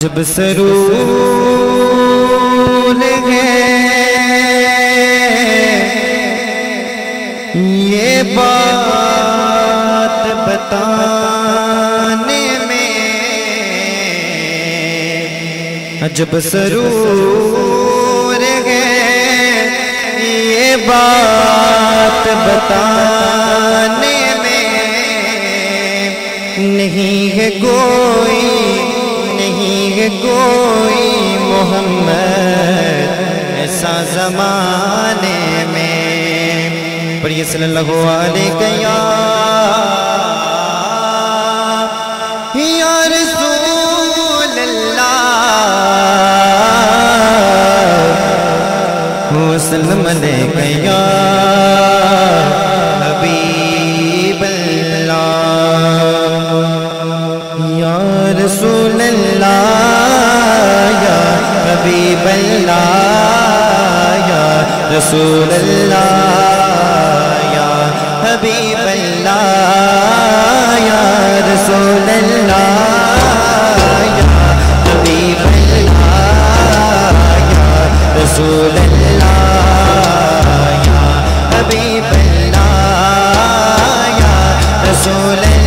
جب سرور ہے، یہ بات بتانے میں جب سرور ہے، یہ بات بتانے میں نہیں ہے کوئی نہیں ہے کوئی محمد ایسا زمانے میں پڑھئے صلی اللہ علیہ یا یا رسول اللہ وسلم علیہ یا رسول اللہ، یا حبیب اللہ، یا رسول اللہ، یا حبیب اللہ، یا رسول اللہ، یا حبیب اللہ، یا رسول اللہ۔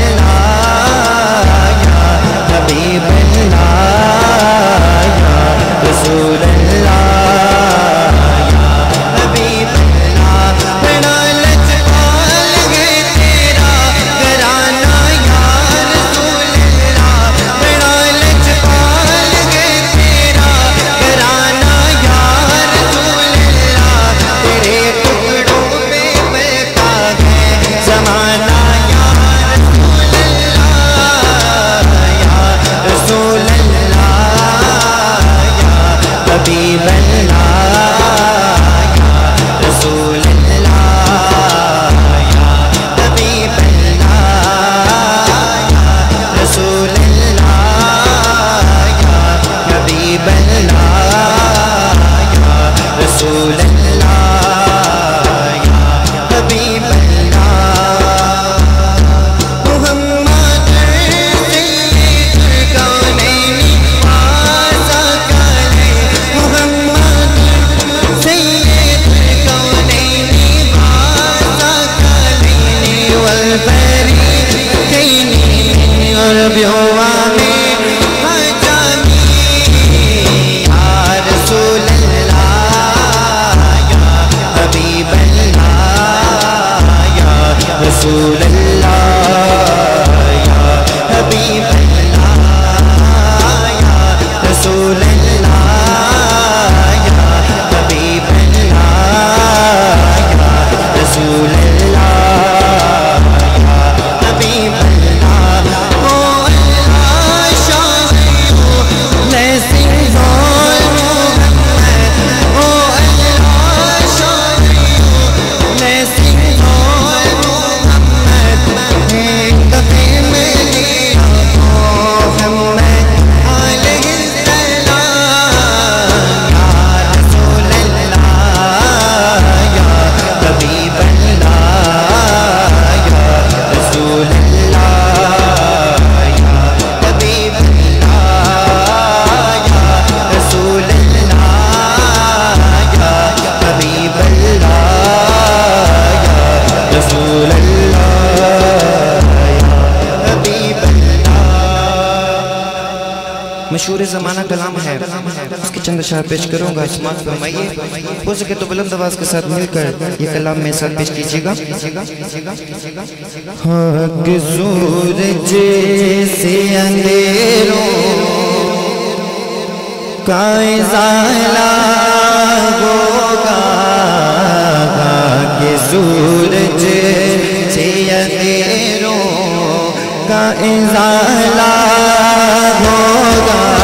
چند اشعار پیش کروں گا۔ اسمات فرمائیے۔ ہو سکے تو بلند آواز کے ساتھ مل کر یہ کلام میں ساتھ پیش کیجیے گا۔ حق سورج سے اندھیروں کا ازالہ ہوگا۔ کہ سورج سے اندھیروں کا ازالہ ہوگا۔